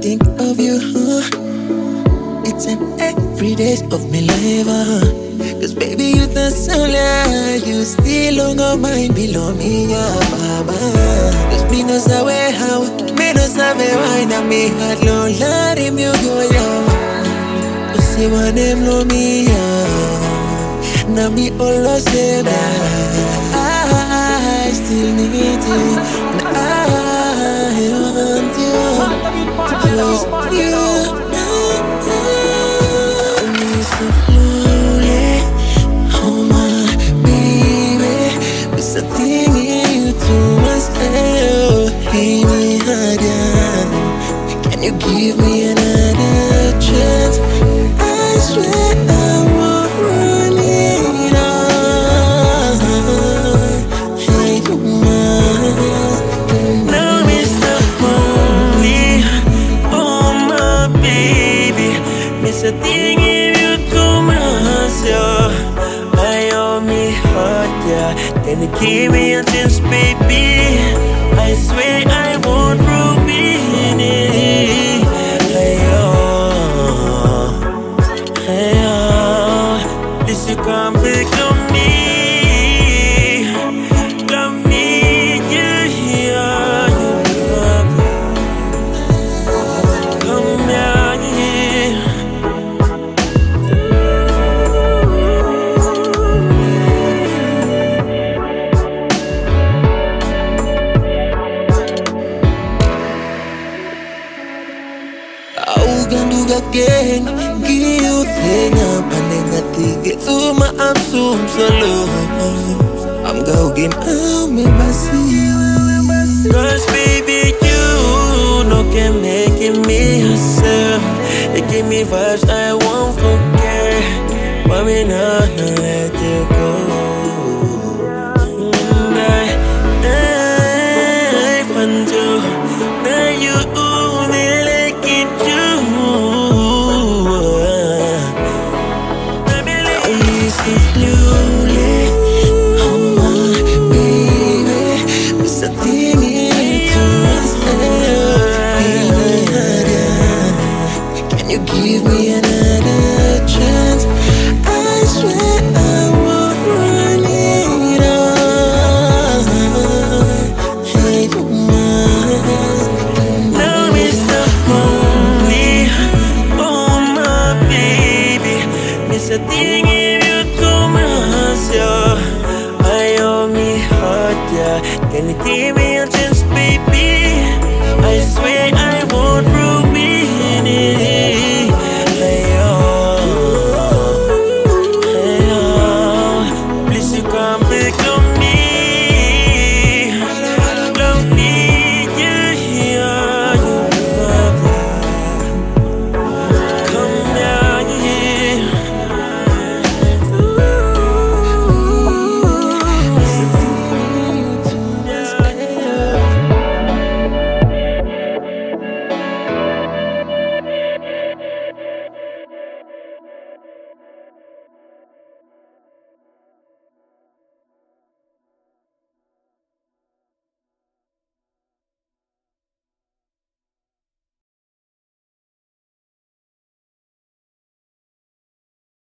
think of you, huh? It's an everyday of my life, uh. Cause baby, you the yeah. You still on my mind below me, yeah, baba. Cause me no sabe how, me no sabe why, na me heart let him you go, yeah. You see my name, no me, yeah. Na me all say that I still need you, and I Can you give me another chance? I swear you give me a chance, baby. I swear I won't ruin it. again Giuting ang paningatigil Umaamsum sa loob Ang gawgin ang may basi Cause baby you No can make me yourself. It give me vibes I won't forget. Mami na, na let you go. to thinking you too much, yeah. I owe me heart, yeah. Can you tell me?